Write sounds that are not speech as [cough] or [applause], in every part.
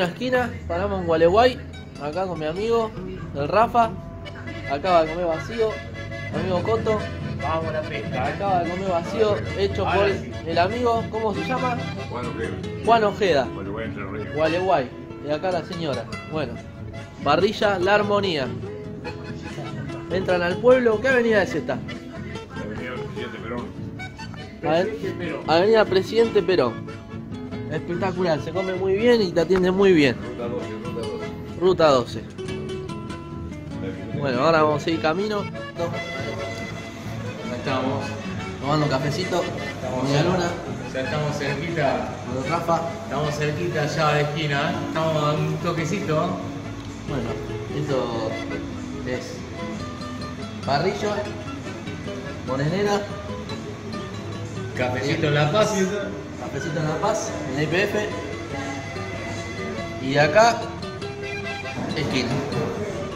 Camino a esquina, paramos en Gualeguay, acá con mi amigo, el Rafa. Acaba de comer vacío, mi amigo Coto. Vamos a la pesca. Acaba de comer vacío, hecho Ahora por sí. el amigo, ¿cómo se llama? Juan Ojeda. Bueno, voy a entrar arriba. Gualeguay. Y acá la señora. Bueno. Parrilla La Armonía. Entran al pueblo. ¿Qué avenida es esta? Avenida Presidente Perón. Ave- Avenida Presidente Perón. Espectacular, se come muy bien y te atiende muy bien. Ruta 12, ruta 12. Ruta 12. Bueno, ahora vamos a seguir camino. Acá estamos tomando un cafecito. Media luna. Ya estamos cerquita. Con Rafa. Estamos cerquita ya de esquina. Estamos a un toquecito. Bueno, esto es parrillo, monenera, Cafecito en La Paz. Cafecito en La Paz, en IPF. Y acá, esquina,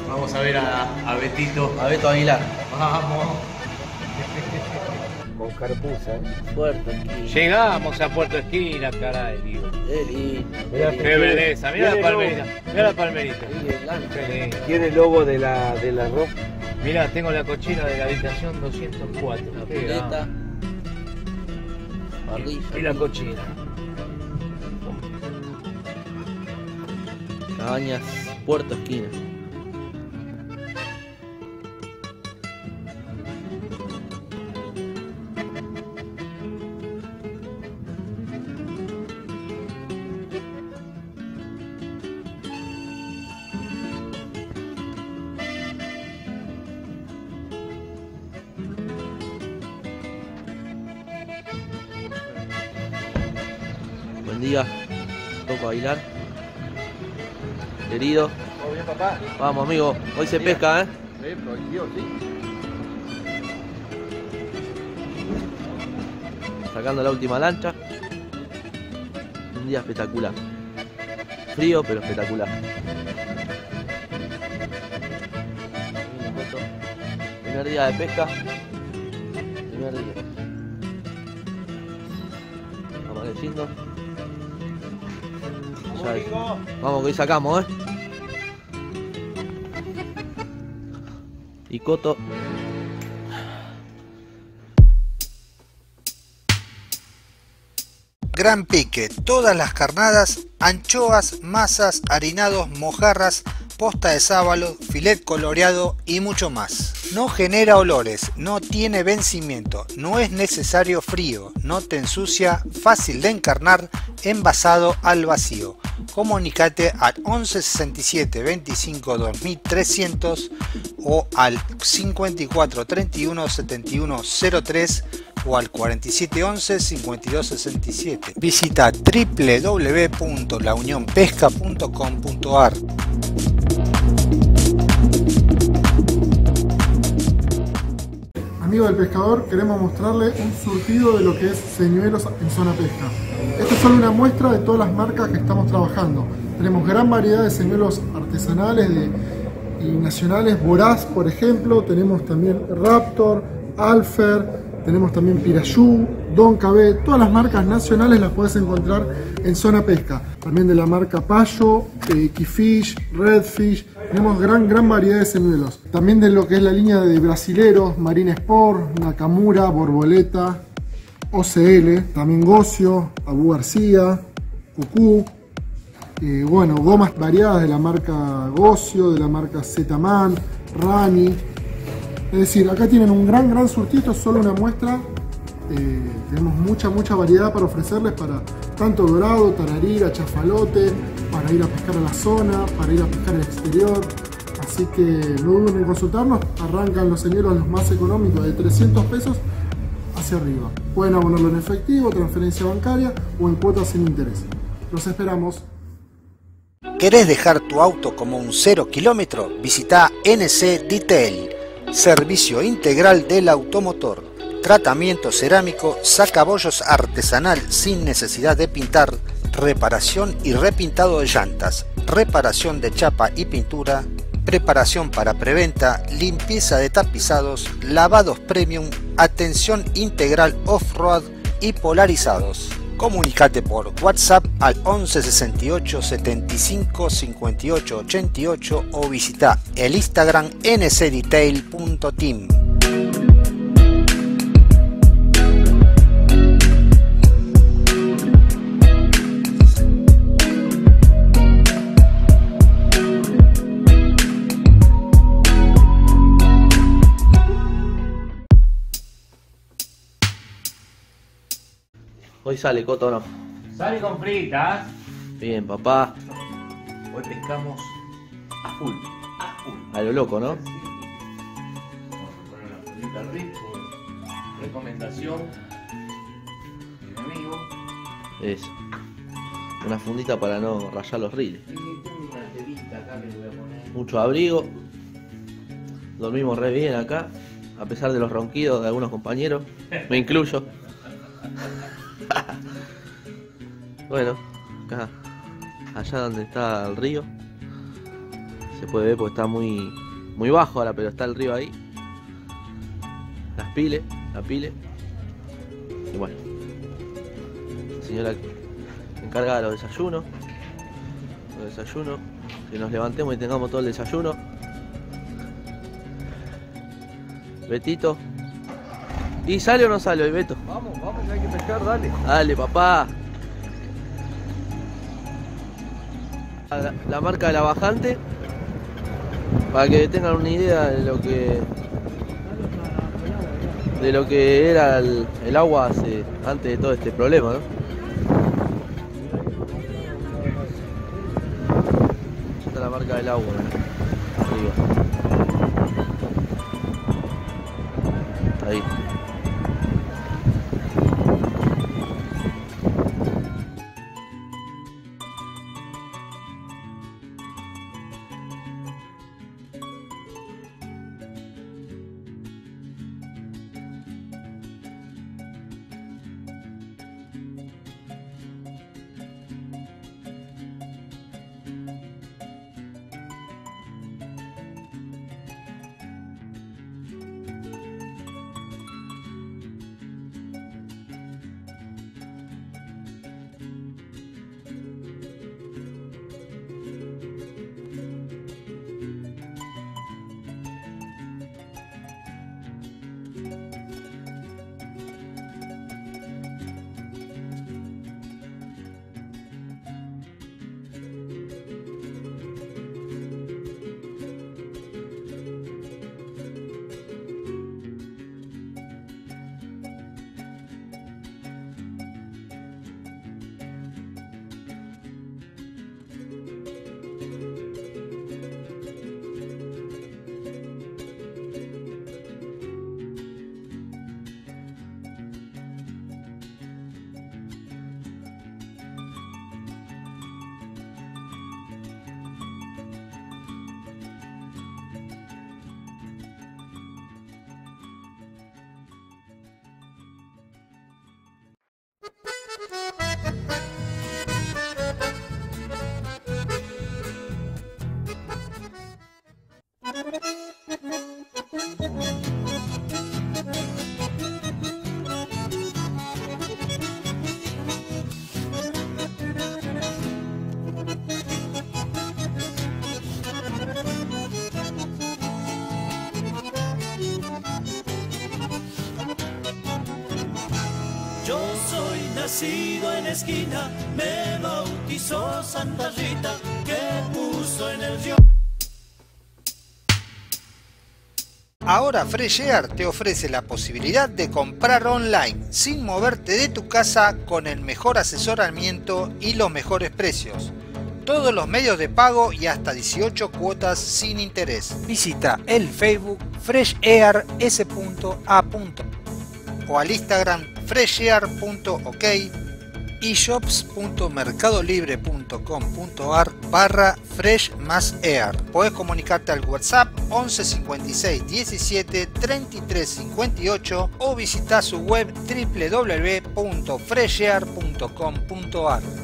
Vamos a ver a, a Betito. a Beto Aguilar. Vamos. Con carpuza, ¿eh? Puerto Esquina. Llegamos a Puerto Esquina, caray, digo. Qué lindo. Mirá qué belleza, mira la palmerita. Mira la palmerita. Tiene el logo de la, de la ropa. Mira, tengo la cochina de la habitación 204. La pileta. Parrilla, Y la cochina. cabañas, Puerto Esquina. Vamos amigo, hoy se pesca, ¿eh? Sí, prohibido, sí. Sacando la última lancha. Un día espectacular. Frío, pero espectacular. Primer día de pesca. Primer día. Amaneciendo. Vamos que hoy sacamos, ¿eh? Gran pique, todas las carnadas, anchoas, masas, harinados, mojarras, posta de sábalo, filet coloreado y mucho más. No genera olores, no tiene vencimiento, no es necesario frío, no te ensucia, fácil de encarnar, envasado al vacío. Comunicate al 1167 25 2300 o al 54 31 71 03 o al 4711 5267. Visita www.launionpesca.com.ar. Amigo del pescador, queremos mostrarle un surtido de lo que es señuelos en zona pesca. Esta es solo una muestra de todas las marcas que estamos trabajando. Tenemos gran variedad de señuelos artesanales de- y nacionales, Voraz por ejemplo, tenemos también Raptor, Alfer, tenemos también Pirayú, Don KB, todas las marcas nacionales las puedes encontrar en zona pesca. También de la marca Payo, eh, Keyfish, Redfish, tenemos gran, gran variedad de señuelos. También de lo que es la línea de brasileros, Marine Sport, Nakamura, Borboleta, OCL, también Gocio, Abu García, Cucú. Eh, bueno, gomas variadas de la marca Gocio, de la marca Z-Man, Rani. Es decir, acá tienen un gran, gran surtido, solo una muestra. Eh, tenemos mucha, mucha variedad para ofrecerles para tanto dorado, tararira, chafalote, para ir a pescar a la zona, para ir a pescar al exterior. Así que no duden en consultarnos, arrancan los señuelos los más económicos de 300 pesos hacia arriba. Pueden abonarlo en efectivo, transferencia bancaria o en cuotas sin interés. Los esperamos. ¿Querés dejar tu auto como un cero kilómetro? Visita NC Detail, servicio integral del automotor. Tratamiento cerámico, sacabollos artesanal sin necesidad de pintar, reparación y repintado de llantas, reparación de chapa y pintura, preparación para preventa, limpieza de tapizados, lavados premium, atención integral off-road y polarizados. Comunicate por WhatsApp al 11 68 75 58 88 o visita el Instagram ncdetail.team. Hoy sale, Coto, ¿no? Sale con fritas. Bien, papá. Hoy pescamos a full. A full. A lo loco, ¿no? Vamos a poner una rico. Recomendación. de Mi amigo. Eso. Una fundita para no rayar los riles. Mucho abrigo. Dormimos re bien acá. A pesar de los ronquidos de algunos compañeros. Me incluyo. [laughs] [laughs] bueno, acá. Allá donde está el río. Se puede ver porque está muy, muy bajo ahora, pero está el río ahí. Las piles, la pile. Y bueno. La señora encarga de los desayunos. Los desayunos. Que nos levantemos y tengamos todo el desayuno. Betito. ¿Y sale o no sale hoy, Beto? Vamos, vamos, que hay que pescar, dale. Dale, papá. La, la marca de la bajante. Para que tengan una idea de lo que. De lo que era el, el agua hace, antes de todo este problema, ¿no? Ya está la marca del agua, ¿no? Esquina, me bautizó Santa Rita, que puso en el río. Ahora Fresh Air te ofrece la posibilidad de comprar online sin moverte de tu casa con el mejor asesoramiento y los mejores precios. Todos los medios de pago y hasta 18 cuotas sin interés. Visita el Facebook Fresh Air S.A. o al Instagram freshair.ok y shops.mercadolibre.com.ar barra fresh más air. Podés comunicarte al WhatsApp 11 56 17 33 58 o visita su web www.freshair.com.ar.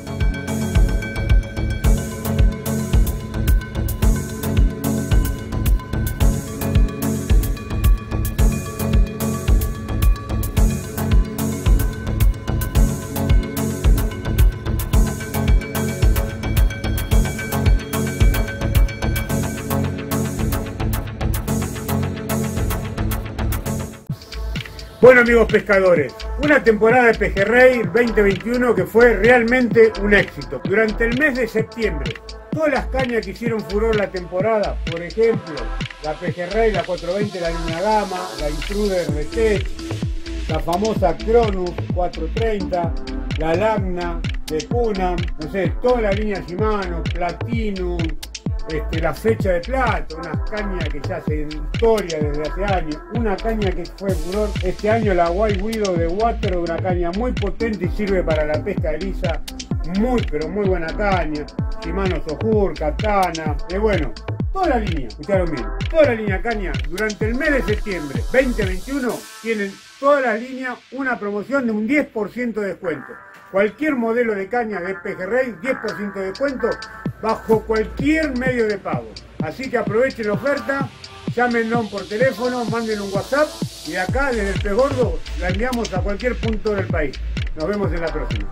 Amigos pescadores, una temporada de Pejerrey 2021 que fue realmente un éxito. Durante el mes de septiembre, todas las cañas que hicieron furor la temporada, por ejemplo, la Pejerrey, la 420, la Luna Gama, la Intruder Retech, la famosa Cronus 430, la Lagna de Punam, no sé, toda la línea Shimano, Platinum, este, la flecha de plata, una caña que ya hace historia desde hace años, una caña que fue furor. Este año la White Widow de Water, una caña muy potente y sirve para la pesca de lisa, muy pero muy buena caña. Shimano Sojur, Katana, y bueno, toda la línea, escucharon bien, toda la línea caña durante el mes de septiembre 2021 tienen toda la línea una promoción de un 10% de descuento. Cualquier modelo de caña de pejerrey, 10% de descuento bajo cualquier medio de pago. Así que aprovechen la oferta, llámenos por teléfono, manden un WhatsApp y acá desde el Pez Gordo la enviamos a cualquier punto del país. Nos vemos en la próxima.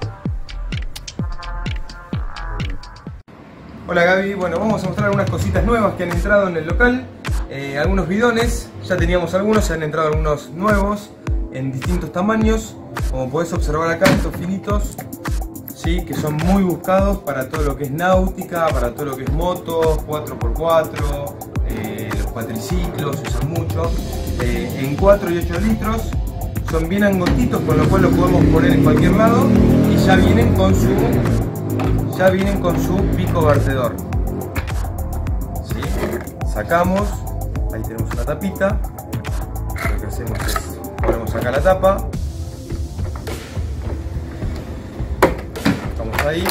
Hola Gaby, bueno vamos a mostrar algunas cositas nuevas que han entrado en el local, Eh, algunos bidones, ya teníamos algunos, se han entrado algunos nuevos en distintos tamaños, como podés observar acá estos finitos, ¿sí? que son muy buscados para todo lo que es náutica, para todo lo que es motos, 4x4, eh, los cuatriciclos, se usan mucho, Eh, en 4 y 8 litros, son bien angostitos con lo cual lo podemos poner en cualquier lado y ya vienen con su ya vienen con su pico vertedor. ¿Sí? Sacamos, ahí tenemos una tapita. Ponemos acá la tapa. Estamos ahí.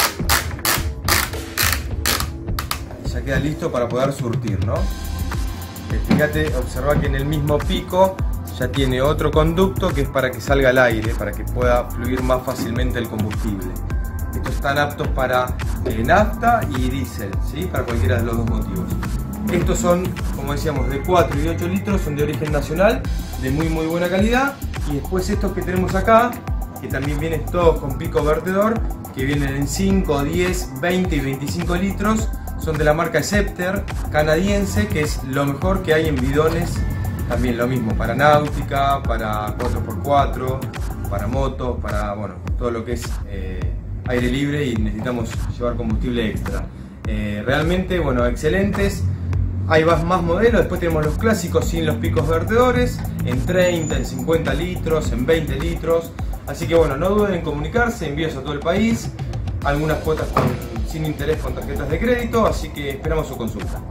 Y ya queda listo para poder surtir, ¿no? Fíjate, observa que en el mismo pico ya tiene otro conducto que es para que salga el aire, para que pueda fluir más fácilmente el combustible. Estos están aptos para eh, nafta y diésel, ¿sí? para cualquiera de los dos motivos. Estos son, como decíamos, de 4 y 8 litros, son de origen nacional, de muy muy buena calidad. Y después estos que tenemos acá, que también vienen todos con pico vertedor, que vienen en 5, 10, 20 y 25 litros, son de la marca Scepter canadiense, que es lo mejor que hay en bidones, también lo mismo, para náutica, para 4x4, para motos, para bueno, todo lo que es eh, aire libre y necesitamos llevar combustible extra. Eh, realmente, bueno, excelentes. Hay más, modelos, después tenemos los clásicos sin los picos vertedores, en 30, en 50 litros, en 20 litros. Así que bueno, no duden en comunicarse, envíos a todo el país, algunas cuotas sin interés con tarjetas de crédito, así que esperamos su consulta.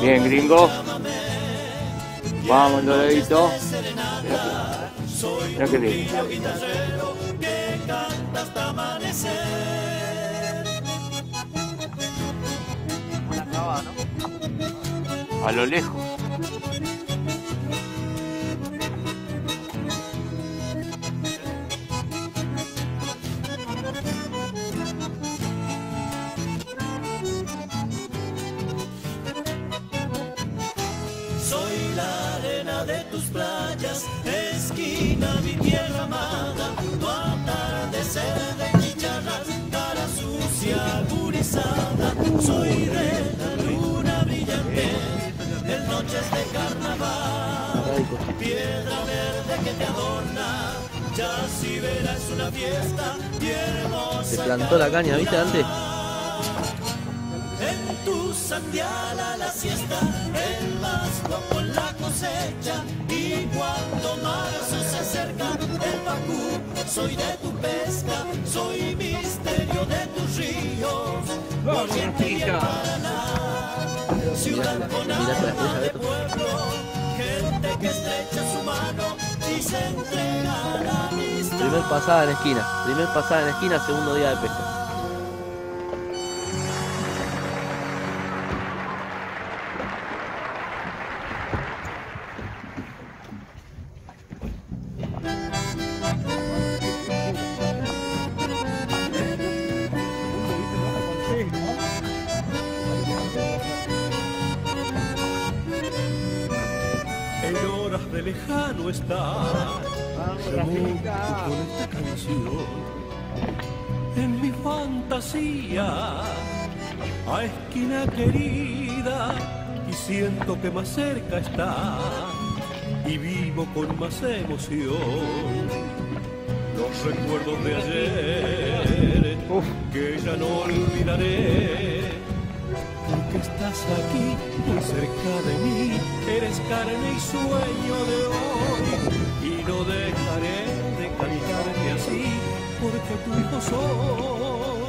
Bien, gringo. Vamos, Doradito. Mira qué lindo. A lo lejos. Se plantó la caña, ¿viste antes? En tu sandial a la siesta, el vasco con la cosecha. Y cuando marzo se acerca, el Bakú, soy de tu pesca, soy misterio de tus ríos. Corriente y el Paraná, ciudad con alma de pueblo, gente que estrecha su mano la. Primer pasada en esquina. Primer pasada en esquina, segundo día de pesca. Estar, con esta canción. En mi fantasía a esquina querida y siento que más cerca está y vivo con más emoción. Los recuerdos de ayer que ya no olvidaré estás aquí muy cerca de mí. Eres carne y sueño de hoy. Y no dejaré de cantarte así porque tu hijo soy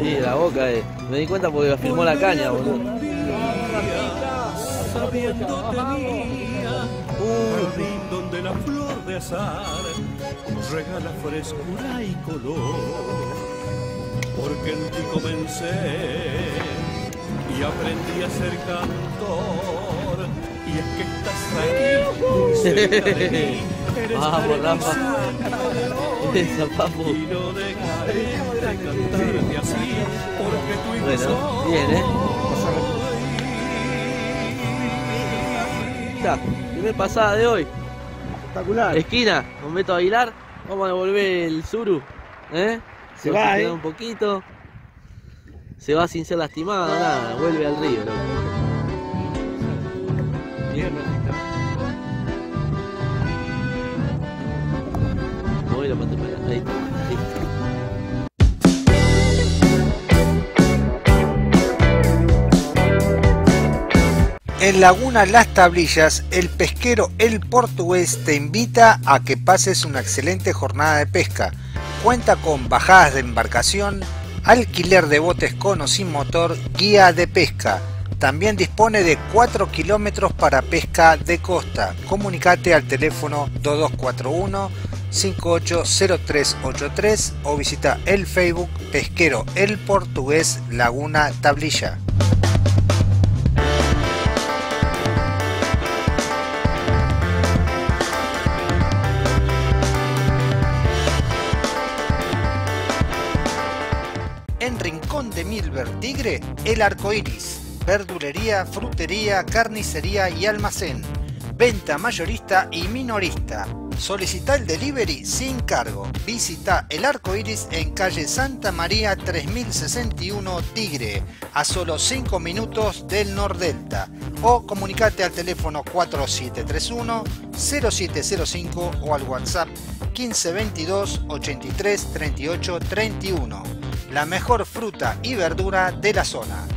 Sí, la boca, eh. Me di cuenta porque firmó la caña, boludo. Sabiéndote mía, un jardín donde la flor de azar regala frescura y color. Porque en ti comencé y aprendí a ser cantor. Y es que estás aquí, muy cerca de mí. Eres [laughs] Vamos, Esa, papu. No de así, Bueno, bien, eh. Primer pasada de hoy. Espectacular. Esquina, con Beto Aguilar. Vamos a devolver el Zuru. ¿Eh? Se va va, eh. un poquito. Se va sin ser lastimado, nada. Vuelve al río, loco. A En Laguna Las Tablillas, el pesquero El Portugués te invita a que pases una excelente jornada de pesca. Cuenta con bajadas de embarcación, alquiler de botes con o sin motor, guía de pesca. También dispone de 4 kilómetros para pesca de costa. Comunicate al teléfono 2241 580383 o visita el Facebook Pesquero El Portugués Laguna Tablilla. En Rincón de Milver Tigre, el arco iris. Verdulería, frutería, carnicería y almacén. Venta mayorista y minorista. Solicita el delivery sin cargo. Visita el arco iris en calle Santa María 3061 Tigre, a solo 5 minutos del Nordelta. O comunicate al teléfono 4731 0705 o al WhatsApp 1522 83 38 31 la mejor fruta y verdura de la zona.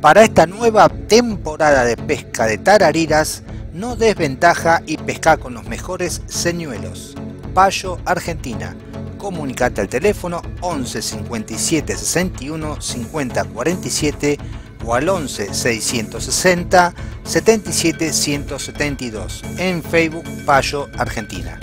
Para esta nueva temporada de pesca de tarariras, no desventaja y pesca con los mejores señuelos. Payo Argentina. Comunicate al teléfono 11 57 61 50 47 o al 11 660 77 172 en Facebook Payo Argentina.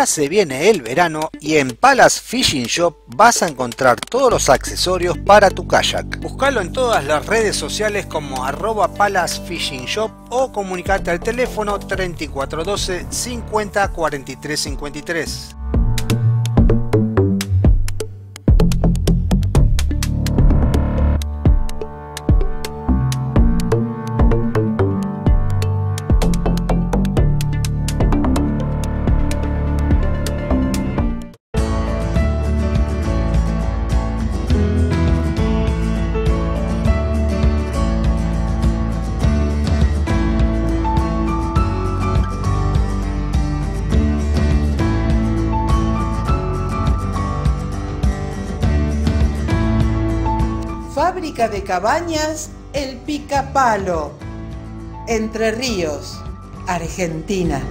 Ya se viene el verano y en Palace Fishing Shop vas a encontrar todos los accesorios para tu kayak. Búscalo en todas las redes sociales como arroba Palace Fishing Shop o comunicate al teléfono 3412 50 43 53. De cabañas El Pica Palo. Entre Ríos, Argentina.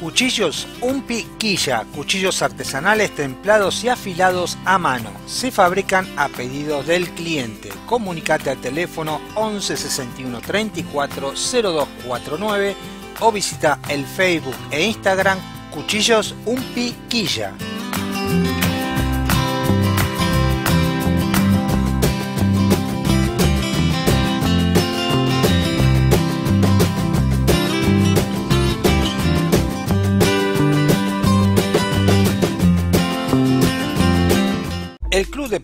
Cuchillos Un Piquilla, cuchillos artesanales templados y afilados a mano. Se fabrican a pedidos del cliente. Comunicate al teléfono 11 61 34 0249 o visita el Facebook e Instagram Cuchillos Un Piquilla.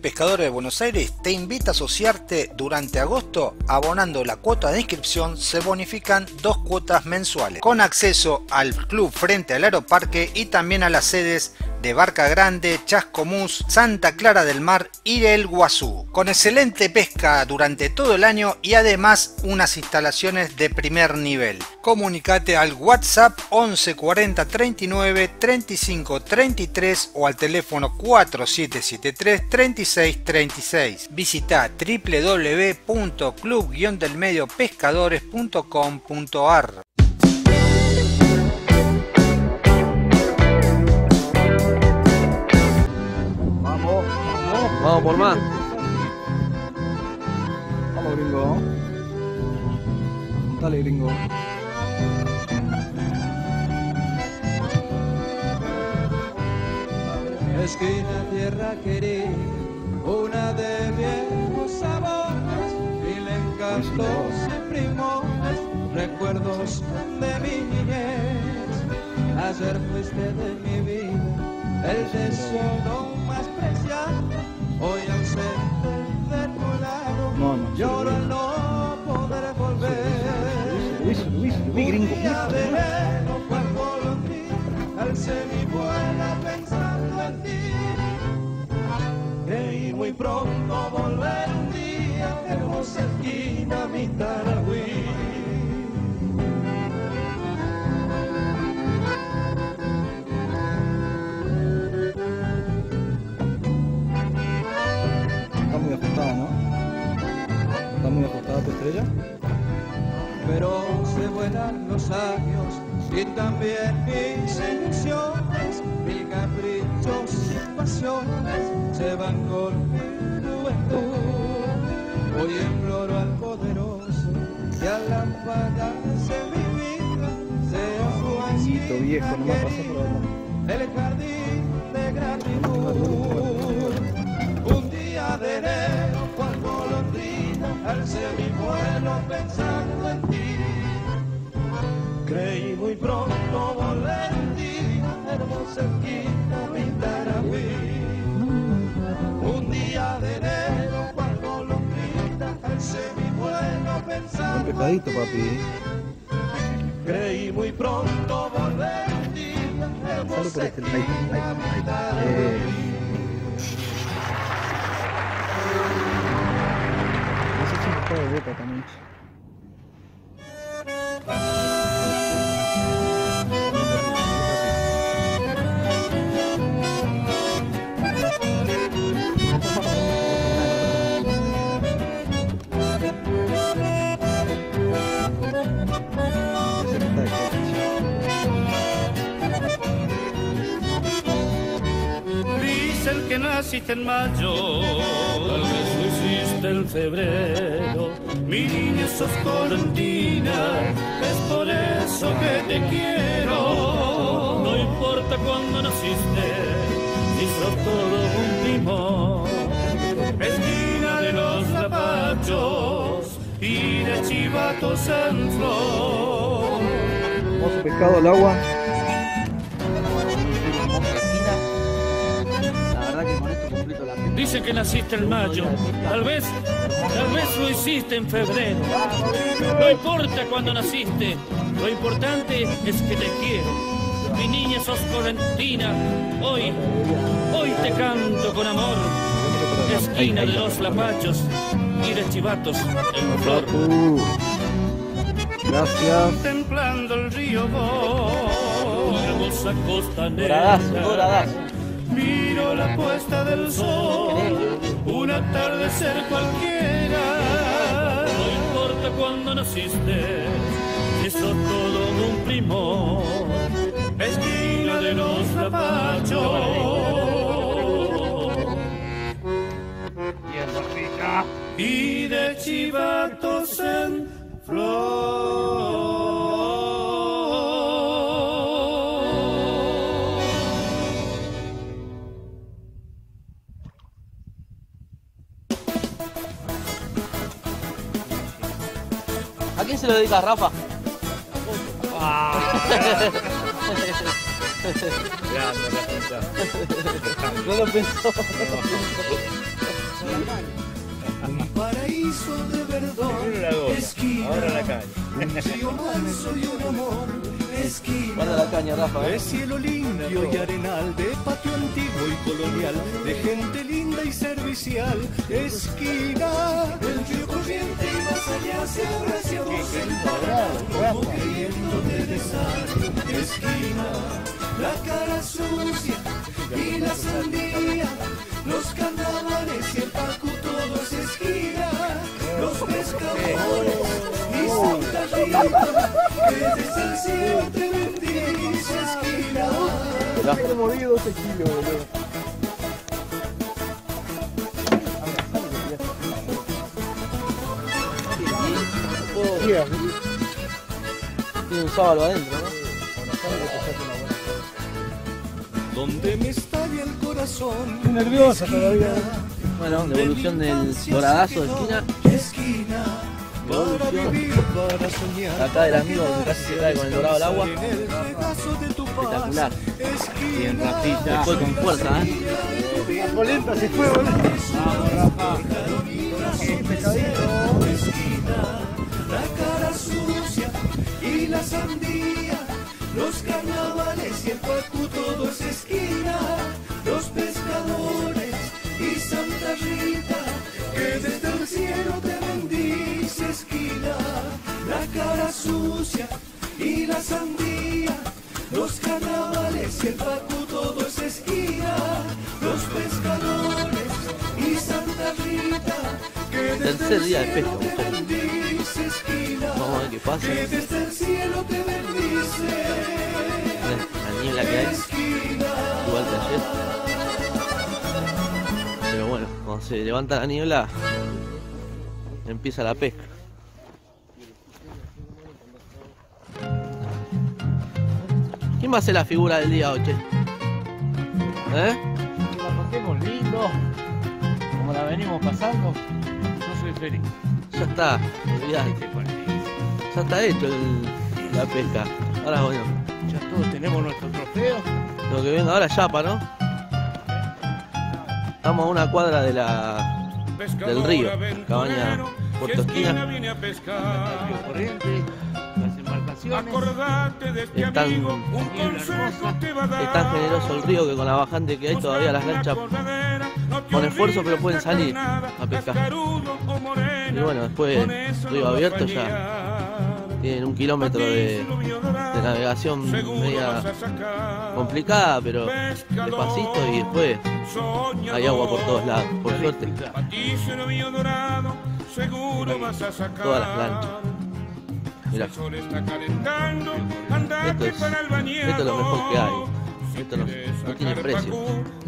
Pescadores de Buenos Aires te invita a asociarte durante agosto. Abonando la cuota de inscripción se bonifican dos cuotas mensuales, con acceso al club frente al aeroparque y también a las sedes de Barca Grande, Chascomús, Santa Clara del Mar y el Guazú, con excelente pesca durante todo el año y además unas instalaciones de primer nivel. Comunicate al WhatsApp 11 40 39 35 33 o al teléfono 4773 36 36. Visita www.club-delmediopescadores.com.ar vamos. Por más. Vamos, gringo. Dale, gringo. Esquina tierra querida, una de viejos sabores, mil encantos y primores, recuerdos de mi niñez. Ayer fuiste de mi vida, el tesoro más preciado, hoy ausente de tu lado, No, no. lloro al no poder volver. Luis, Luis, Luis, gringo. Cuando lo vi, alcé mi vuela pensando en ti. Creí muy pronto volver un día, hermosa esquina, mi Taragüí. Ajustada, ¿no? Tu estrella. Pero se vuelan los años y también mis ilusiones, mil caprichos y pasiones se van con mi juventud. Hoy imploro al poderoso que a la de mi vida sea su viejo, no me pasa por el jardín de gratitud. Un día de alcé mi vuelo pensando en ti. Creí muy pronto volver un día, hermosa esquina, mi Taragüí. Un día de enero, cual golondrina, alcé mi vuelo pensando en pescadito, papi. Creí muy pronto volver Sale por hermosa este. Ahí, ahí, de boca también. Ese que está de coca, Dicen que naciste en mayo, en febrero. Mi niña sos corontina, es por eso que te quiero. No importa cuándo naciste, si sos todo un timón. Esquina de los lapachos y de chivatos en flor. Hermoso pescado al agua. Dicen que naciste en mayo, tal vez, tal vez lo hiciste en febrero. No importa cuándo naciste, lo importante es que te quiero. Mi niña sos correntina, hoy, hoy te canto con amor. Esquina de los lapachos y de chivatos en flor. Uh, gracias. Contemplando el río hermosa costanera. Doradazo, doradazo. Miro la puesta del sol, un atardecer cualquiera. No importa cuándo naciste, sos todo un primor. Esquina de los zapachos. Y de chivatos en flor. Se lo dedica Rafa? [laughs] no lo pensó. Un paraíso de verdor, esquina. ahora la calle. Un río manso y un amor, esquina. Guarda la caña, Rafa. De cielo limpio y arenal, de patio antiguo y colonial, de gente linda y servicial, esquina. El río corriente y más allá se abració como queriéndote besar, esquina. La cara sucia y la sandía, los carnavales y el pacu todo es esquina. Los pescadores movido 12 kilos, boludo. Tiene un sábalo adentro, ¿no? Donde me estalla el corazón. Estoy nerviosa todavía. Bueno, devolución del doradazo de. Esquina. Para vivir, para soñar. Acá del amigo que casi se cae con el dorado al agua. En el regazo de tu paz, Espectacular. Bien, Se fue con fuerza, ¿eh? La polenta se fue, boludo. La cara sucia y la sandía, los carnavales y el pacu todo es esquina, los pescadores y Santa Rita, que desde el cielo te sucia y la sandía, los carnavales y el pacu todo es esquina, los pescadores y Santa Rita, que desde el cielo te bendice esquina. Vamos a ver qué pasa. Que desde el cielo te bendice. La niebla que hay. Igual que ayer. Pero bueno, cuando se levanta la niebla, empieza la pesca. ¿Quién va a ser la figura del día 8? ¿Eh? La pasemos lindo, como la venimos pasando. Yo soy feliz. Ya está, olvidate. Ya está hecho el- la pesca. Ahora bueno, Ya todos tenemos nuestro trofeo. lo que venga ahora es Yapa, ¿no? Estamos a una cuadra de la del río, cabaña Puerto Esquina. Acordate de este Es tan, amigo, un consejo te va a dar. es tan generoso el río que con la bajante que hay todavía las lanchas con esfuerzo pero pueden salir a pescar. Y bueno, después río abierto ya tienen un kilómetro de, de navegación media complicada, pero despacito y después hay agua por todos lados, por suerte. Todas las lanchas. Mirá, El sol está calentando, esto andate es, para el bañado. esto es lo mejor que hay. Esto no, no tiene precio.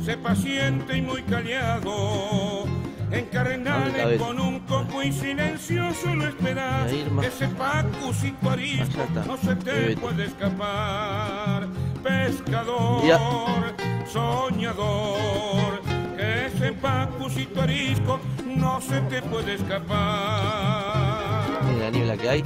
Sé paciente y muy callado. Dame Encarnale cabeza. con un coco y silencioso lo esperas. Mira. Ese pacucito arisco no se te Bebete. puede escapar. Pescador, Ya. soñador. Ese pacucito arisco no se te puede escapar. Miren la niebla que hay.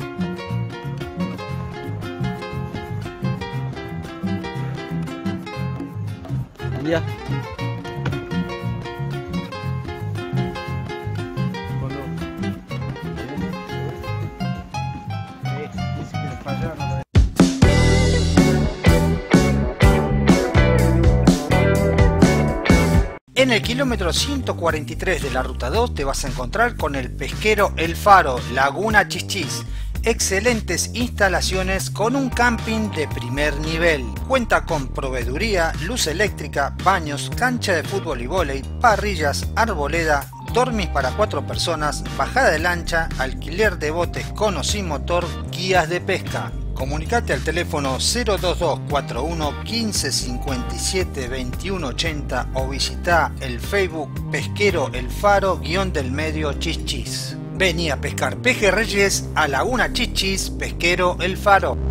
En el kilómetro 143 de la ruta 2 te vas a encontrar con el pesquero El Faro, Laguna Chichis. Excelentes instalaciones con un camping de primer nivel. Cuenta con proveeduría, luz eléctrica, baños, cancha de fútbol y vóley, parrillas, arboleda, dormis para cuatro personas, bajada de lancha, alquiler de botes con o sin motor, guías de pesca. Comunicate al teléfono 02241 15 57 21 80 o visita el Facebook Pesquero El Faro guion del medio Chichis. Vení a pescar pejerreyes a Laguna Chichis Pesquero El Faro.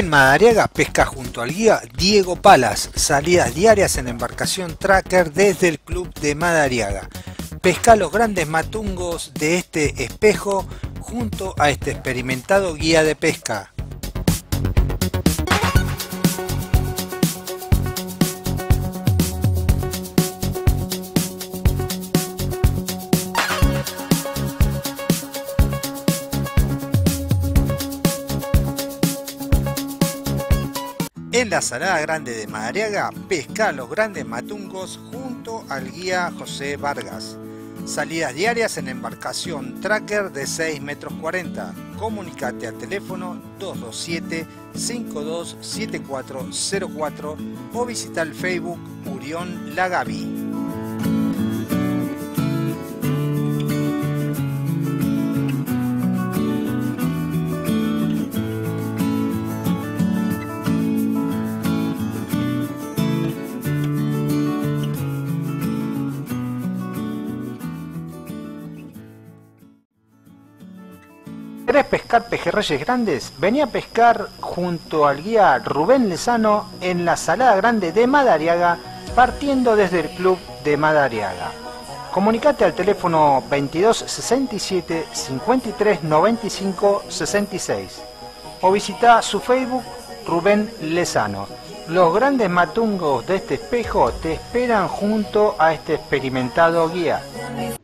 En Madariaga pesca junto al guía Diego Palas, salidas diarias en embarcación tracker desde el club de Madariaga. Pesca los grandes matungos de este espejo junto a este experimentado guía de pesca. En la Salada Grande de Madariaga, pesca los grandes matungos junto al guía José Vargas. Salidas diarias en embarcación tracker de 6 metros 40. Comunicate al teléfono 227-527404 o visita el Facebook Murión Lagavi. Pescar pejerreyes grandes? Vení a pescar junto al guía Rubén Lezano en la Salada Grande de Madariaga, partiendo desde el club de Madariaga. Comunicate al teléfono 22 67 53 95 66 o visita su Facebook Rubén Lezano. Los grandes matungos de este espejo te esperan junto a este experimentado guía.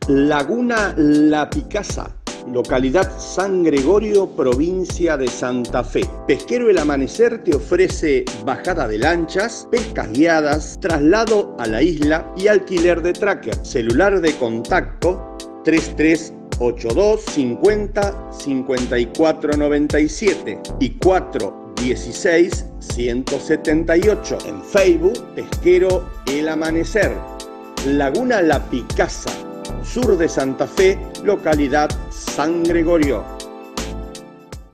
Laguna La Picasa, localidad San Gregorio, provincia de Santa Fe. Pesquero El Amanecer te ofrece bajada de lanchas, pescas guiadas, traslado a la isla y alquiler de tracker. Celular de contacto 3382 50 54 97 y 416 178. En Facebook, Pesquero El Amanecer. Laguna La Picasa, sur de Santa Fe, localidad San Gregorio.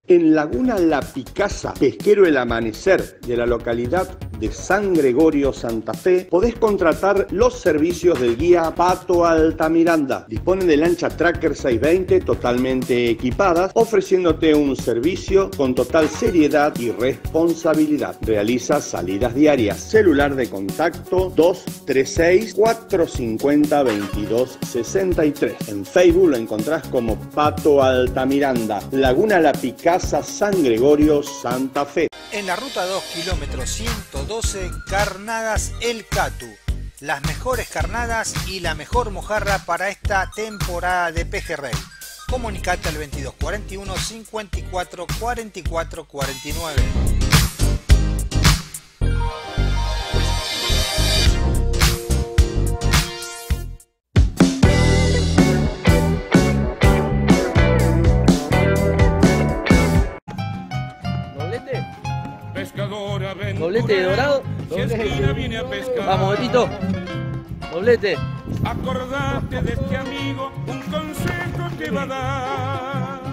En Laguna La Picasa, pesquero El Amanecer de la localidad de San Gregorio, Santa Fe, podés contratar los servicios del guía Pato Altamiranda. Disponen de lancha Tracker 620 totalmente equipadas, ofreciéndote un servicio con total seriedad y responsabilidad. Realiza salidas diarias. Celular de contacto 236 450 2263. En Facebook lo encontrás como Pato Altamiranda. Laguna La Picasa, San Gregorio, Santa Fe. En la ruta 2, kilómetro 112, Carnadas El Catu. Las mejores carnadas y la mejor mojarra para esta temporada de pejerrey. Comunicate al 2241 54 44 49. ¿Doblete de dorado? Si esquina viene a pescar. Vamos, Betito. Doblete. Acordate de este amigo, un consejo te va a dar.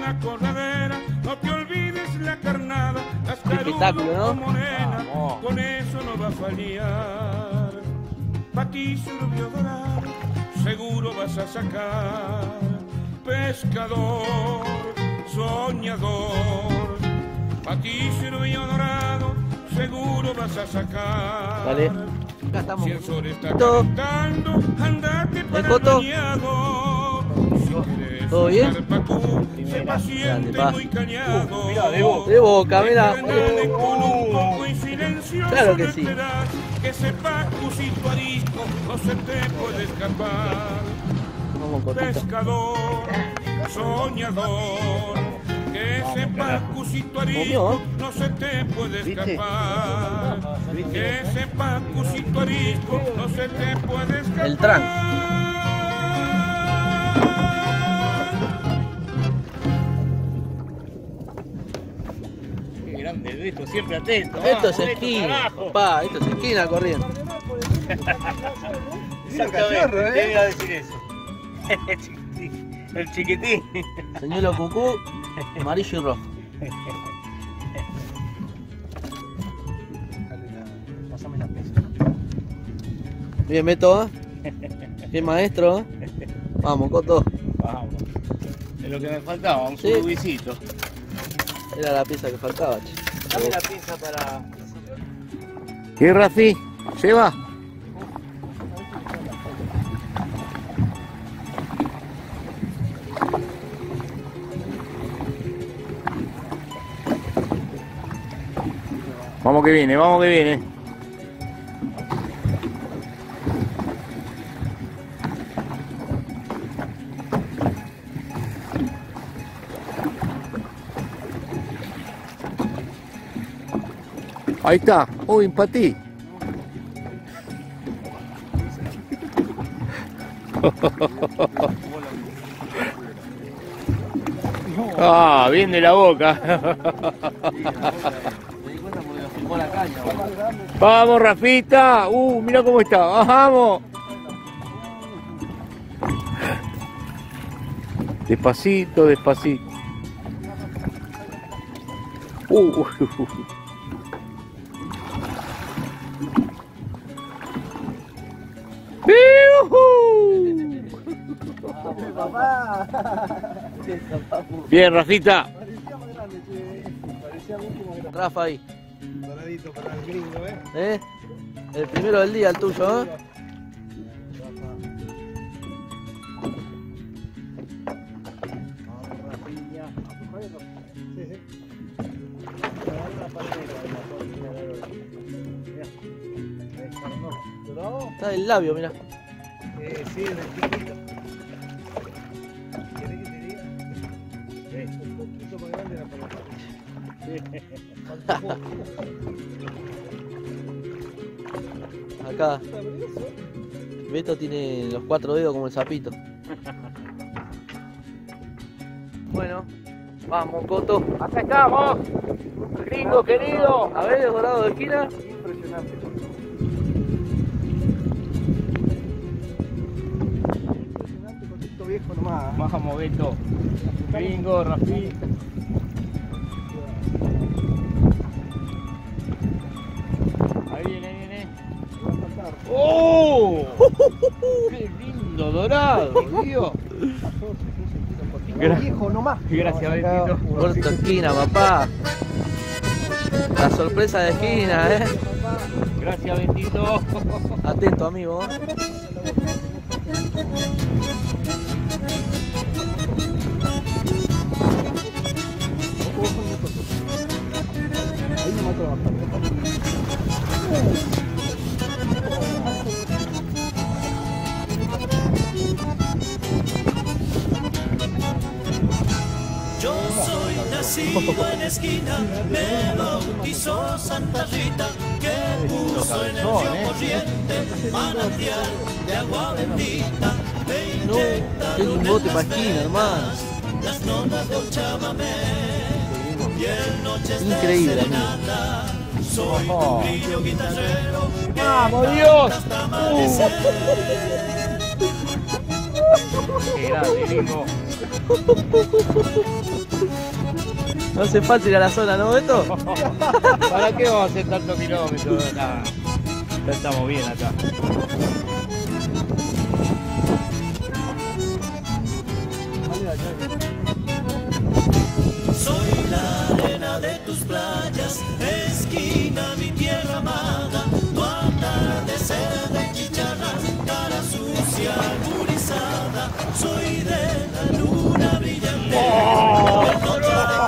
la corredera, no te olvides la carnada, hasta espectáculo, ¿no? morena, con eso no va a fallar. Patizo rubio dorado, seguro vas a sacar. Pescador, soñador, patizo rubio dorado, seguro vas a sacar. Dale. Acá estamos. Si el sol está calentando, andate para el bañado. Si quieres ¿Todo bien? sé paciente muy cañado. De boca, mira. Dale con un poco y silencioso Claro que sí. Que sepa arisco, no se te puede escapar. Pescador, soñador, que sepa cusito arisco, ¿eh? no se te puede escapar. Que sepa cusito arisco, no se te puede escapar. El tran. Qué grande el Beto, siempre atento. Esto es esquina, papá. Esto es esquina corriendo. [laughs] Exactamente, te iba a decir eso. [laughs] El chiquitín. Señuelo cucú, amarillo y rojo. Pásame la pesa. Bien, Beto. ¿eh? Qué maestro. ¿eh? Vamos, Coto. Vamos. Es lo que me faltaba, un Sí. surubicito. Era la pieza que faltaba, che. Dame la pinza para. ¿Qué, Rafi? ¿Lleva? Vamos que viene, vamos que viene. Ahí está. Uy, empatí. [laughs] ah, bien de la boca. [laughs] Filmó la caña, Vamos, Rafita. Uh, mira cómo está. Vamos. Despacito, despacito. Uh, Bien, Rafita. Rafa ahí. Doradito para el gringo, ¿eh? ¿Eh? El primero del día, el tuyo, ¿eh? Está el labio, mira. Eh, sí, el chiquito. ¿Querés que te diga? Eh, un poquito más grande la palabra. [laughs] Acá. Beto tiene los cuatro dedos como el sapito. Bueno, vamos, Coto. Acá estamos. Gringo querido. A ver, el dorado de esquina. Impresionante. Impresionante con esto viejo nomás. Vamos, Beto. Gringo, Rafi. ¡Oh! ¡Qué lindo dorado, Dios! Gra- Viejo nomás. Gracias, Betito. Corto esquina, papá. La sorpresa de esquina, eh. Gracias, Betito. Atento, amigo. Ahí nacido en esquina, me bautizó Santa Rita, que puso en el río corriente manantial de agua bendita. Me No, qué lingote pa' esquina, hermano. las notas del chamamé y en noches de Increíble, serenata. Soy tu brillo guitarrero que ¡Vamos, Dios! hasta [laughs] amanecer. Qué grande, Nico. No hace falta ir a la zona, ¿no, Beto? [laughs] ¿Para qué vamos a hacer tantos kilómetros? Nada. Ya estamos bien acá. Soy la arena de tus playas, esquina mi tierra amada, tu atardecer de chicharras, cara sucia, arborizada. Soy de la luna brillante, noche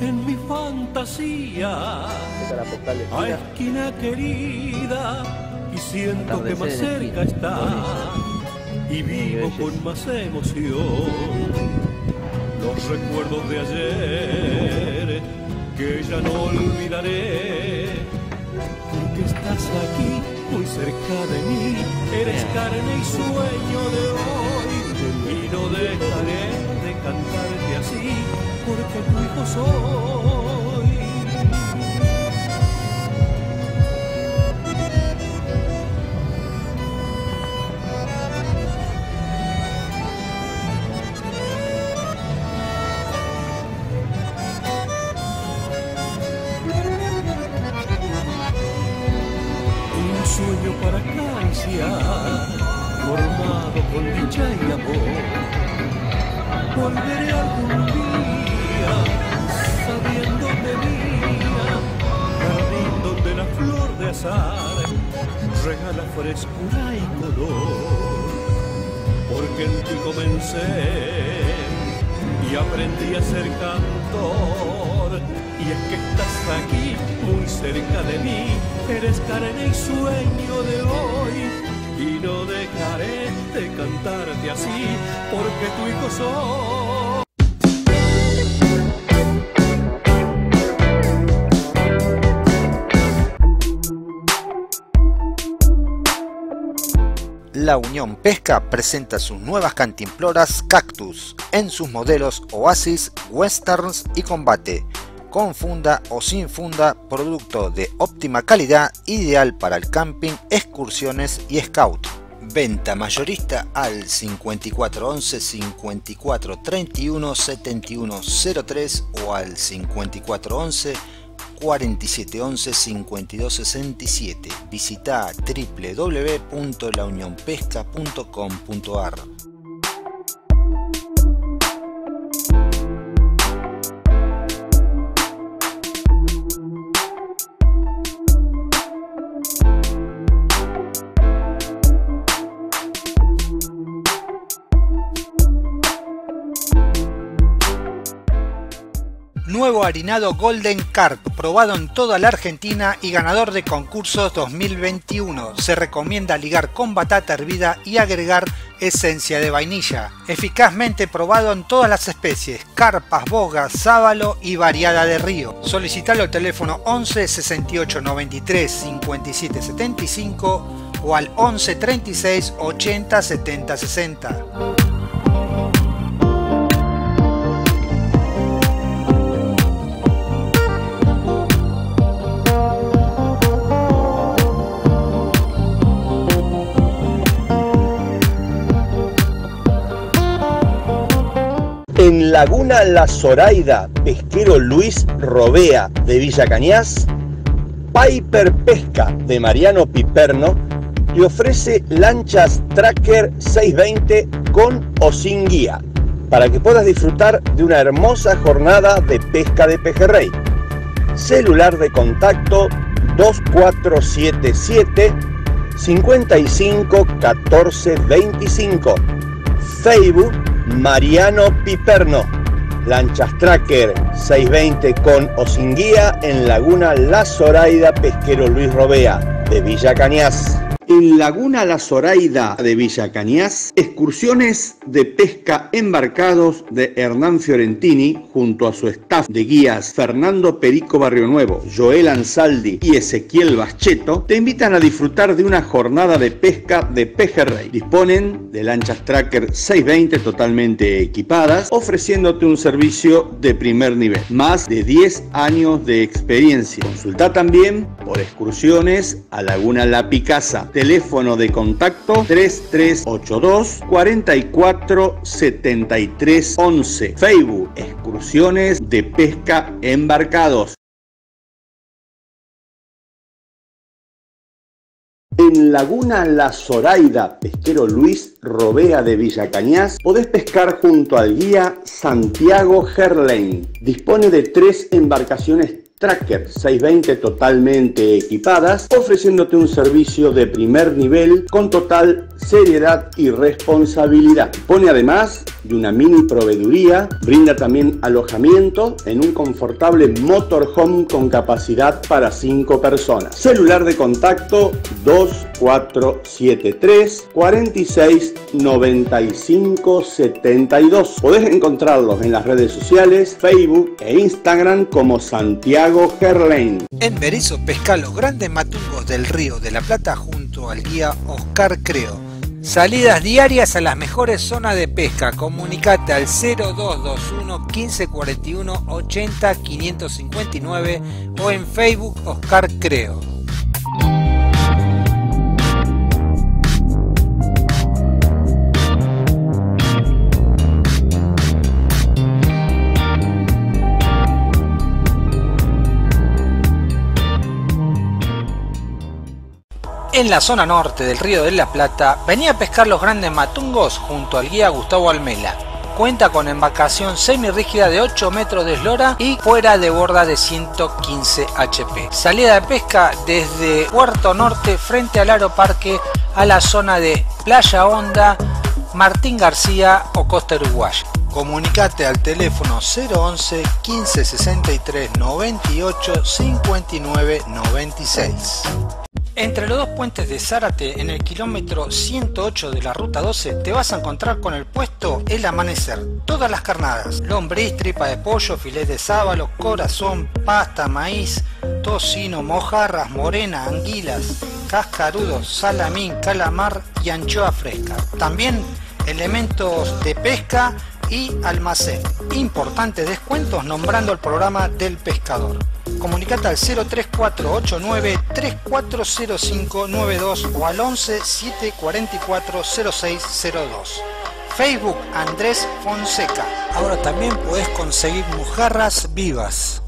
En mi fantasía, a esquina querida, y siento que más cerca está, y vivo con más emoción. Los recuerdos de ayer que ya no olvidaré, porque estás aquí muy cerca de mí, eres carne y sueño de hoy, y no dejaré de cantarte así, porque tu hijo soy. Y amor. Volveré algún día, sabiendo de mía, jardín donde la flor de azar regala frescura y color. Porque en ti comencé y aprendí a ser cantor. Y es que estás aquí, muy cerca de mí, eres carne y sueño de hoy. Y no dejaré de cantarte así, porque tu hijo soy. La Unión Pesca presenta sus nuevas cantimploras Cactus en sus modelos Oasis, Westerns y Combate, con funda o sin funda, producto de óptima calidad, ideal para el camping, excursiones y scout. Venta mayorista al 5411 54 31 71 03 o al 5411 4711 5267. Visita www.launionpesca.com.ar. Nuevo harinado Golden Carp, probado en toda la Argentina y ganador de concursos 2021. Se recomienda ligar con batata hervida y agregar esencia de vainilla. Eficazmente probado en todas las especies, carpas, bogas, sábalo y variada de río. Solicitalo al teléfono 11 68 93 57 75 o al 11 36 80 70 60. Laguna La Zoraida, pesquero Luis Robea de Villa Cañas, Piper Pesca de Mariano Piperno te ofrece lanchas Tracker 620 con o sin guía para que puedas disfrutar de una hermosa jornada de pesca de pejerrey. Celular de contacto 2477 55 14 25. Facebook Mariano Piperno. Lanchas Tracker 620 con o sin guía en Laguna La Zoraida Pesquero Luis Robea de Villa Cañas. En Laguna La Zoraida de Villa Cañas, excursiones de pesca embarcados de Hernán Fiorentini junto a su staff de guías Fernando Perico Barrio Nuevo, Joel Ansaldi y Ezequiel Bascheto te invitan a disfrutar de una jornada de pesca de pejerrey. Disponen de lanchas Tracker 620 totalmente equipadas, ofreciéndote un servicio de primer nivel. Más de 10 años de experiencia. Consulta también por excursiones a Laguna La Picasa teléfono de contacto 3382 44 73 11. Facebook, excursiones de pesca embarcados. En Laguna La Zoraida, pesquero Luis Robea de Villa Cañas, podés pescar junto al guía Santiago Gerlain. Dispone de tres embarcaciones Tracker 620 totalmente equipadas, ofreciéndote un servicio de primer nivel con total seriedad y responsabilidad. Pone además de una mini proveeduría, brinda también alojamiento en un confortable motorhome con capacidad para 5 personas. Celular de contacto 2473 46 95 72. Podés encontrarlos en las redes sociales, Facebook e Instagram como Santiago En Berizo pesca los grandes matungos del río de la Plata junto al guía Oscar Creo. Salidas diarias a las mejores zonas de pesca. Comunicate al 0221 1541 80 559 o en Facebook Oscar Creo. En la zona norte del río de la Plata, venía a pescar los grandes matungos junto al guía Gustavo Almela. Cuenta con embarcación semirrígida de 8 metros de eslora y fuera de borda de 115 HP. Salida de pesca desde Puerto Norte frente al Aeroparque a la zona de Playa Honda, Martín García o Costa Uruguaya. Comunicate al teléfono 011 15 63 98 59 96. Entre los dos puentes de Zárate, en el kilómetro 108 de la ruta 12, te vas a encontrar con el puesto El Amanecer. Todas las carnadas, lombriz, tripa de pollo, filet de sábalo, corazón, pasta, maíz, tocino, mojarras, morena, anguilas, cascarudos, salamín, calamar y anchoa fresca. También elementos de pesca y almacén. Importantes descuentos nombrando el programa del pescador. Comunicate al 03489 340592 o al 11 744 0602. Facebook Andrés Fonseca. Ahora también puedes conseguir mojarras vivas.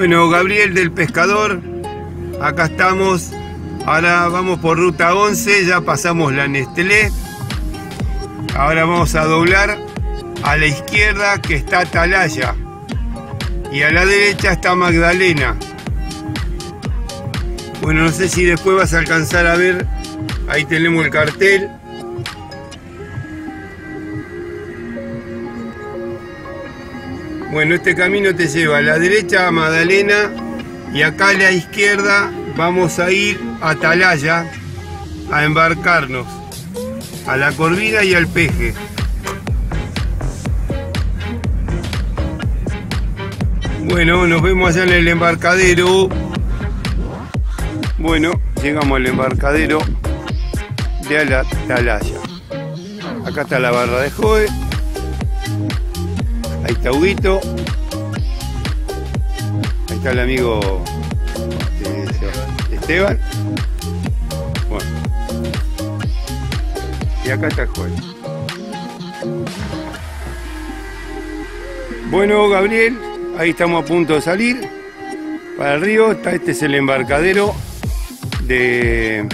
Bueno, Gabriel del Pescador, acá estamos. Ahora vamos por ruta 11, ya pasamos la Nestlé. Ahora vamos a doblar a la izquierda que está Atalaya y a la derecha está Magdalena. Bueno, no sé si después vas a alcanzar a ver, ahí tenemos el cartel. Bueno, este camino te lleva a la derecha a Magdalena y acá a la izquierda vamos a ir a Atalaya a embarcarnos a la Corvina y al Peje. Bueno, nos vemos allá en el embarcadero. Bueno, llegamos al embarcadero de Atalaya. Acá está la barra de Joe. Ahí está Huguito. Ahí está el amigo este, Esteban. Bueno. Y acá está el. Bueno, Gabriel, ahí estamos a punto de salir para el río. Este es el embarcadero de,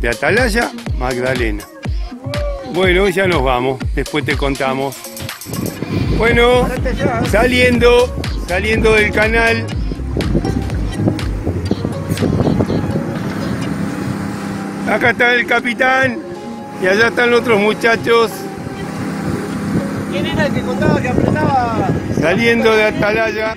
de Atalaya, Magdalena. Bueno, ya nos vamos, después te contamos. Bueno, saliendo, saliendo del canal. Acá está el capitán y allá están los otros muchachos ¿Quién era el que contaba que apretaba? saliendo de Atalaya.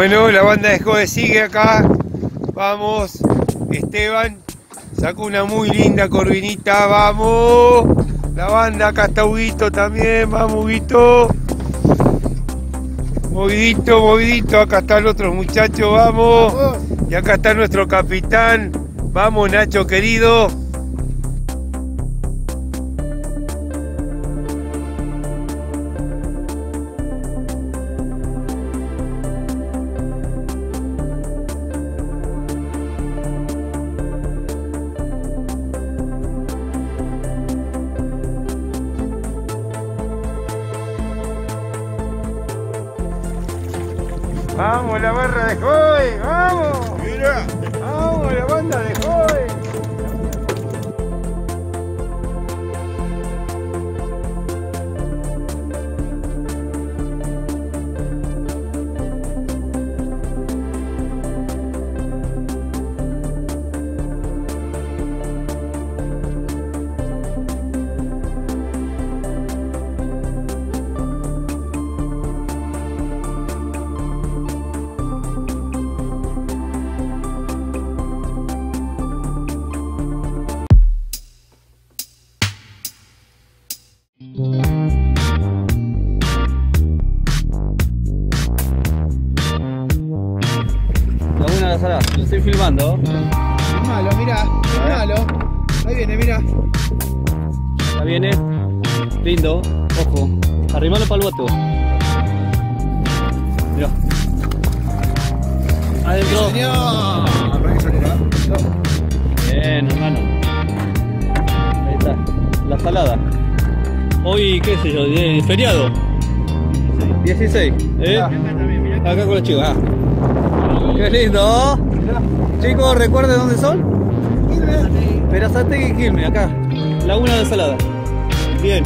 Bueno, la banda de Jode sigue acá. Vamos, Esteban. Sacó una muy linda corvinita. Vamos. La banda, acá está Huguito también. Vamos, Huguito. Movidito, movidito. Acá están los otros muchachos. Vamos. Y acá está nuestro capitán. Vamos, Nacho querido. Estoy filmando. Filmalo, mirá, filmalo. Ahí viene, mirá. Ya viene. Lindo. Ojo. Arrimalo para el boto. Mirá. Adentro. Bien, hermano. Ahí está. La salada. Hoy, qué sé yo, de feriado. 16. ¿Eh? Acá con los chicos. Ah. Qué lindo. Chicos, recuerden dónde son. Perazategui y Quilmes, acá. Laguna de Salada. Bien.